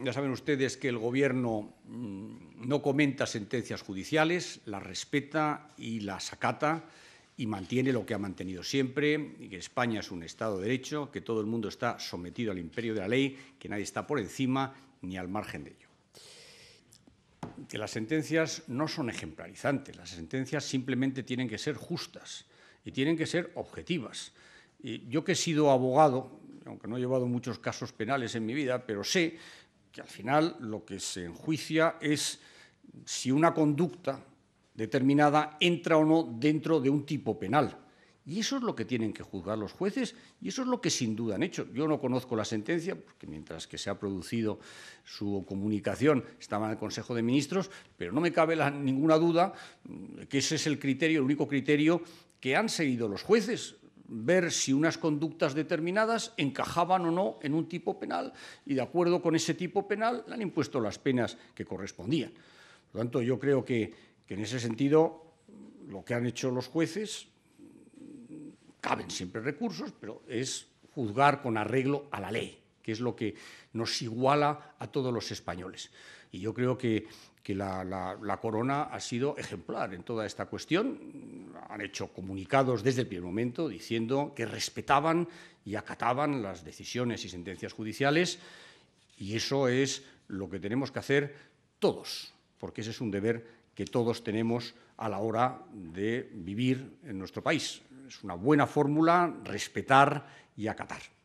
Ya saben ustedes que el Gobierno mm, no comenta sentencias judiciales, las respeta y las acata y mantiene lo que ha mantenido siempre, que España es un Estado de Derecho, que todo el mundo está sometido al imperio de la ley, que nadie está por encima ni al margen de ello. Que las sentencias no son ejemplarizantes, las sentencias simplemente tienen que ser justas y tienen que ser objetivas. Yo que he sido abogado, aunque no he llevado muchos casos penales en mi vida, pero sé que al final lo que se enjuicia es si una conducta determinada entra o no dentro de un tipo penal. Y eso es lo que tienen que juzgar los jueces y eso es lo que sin duda han hecho. Yo no conozco la sentencia, porque mientras que se ha producido su comunicación estaba en el Consejo de Ministros, pero no me cabe ninguna duda que ese es el criterio, el único criterio que han seguido los jueces ver si unas conductas determinadas encajaban o no en un tipo penal y de acuerdo con ese tipo penal le han impuesto las penas que correspondían. Por lo tanto, yo creo que, en ese sentido lo que han hecho los jueces, caben siempre recursos, pero es juzgar con arreglo a la ley, que es lo que nos iguala a todos los españoles. Y yo creo que, que la, corona ha sido ejemplar en toda esta cuestión. Han hecho comunicados desde el primer momento diciendo que respetaban y acataban las decisiones y sentencias judiciales y eso es lo que tenemos que hacer todos, porque ese es un deber que todos tenemos a la hora de vivir en nuestro país. Es una buena fórmula respetar y acatar.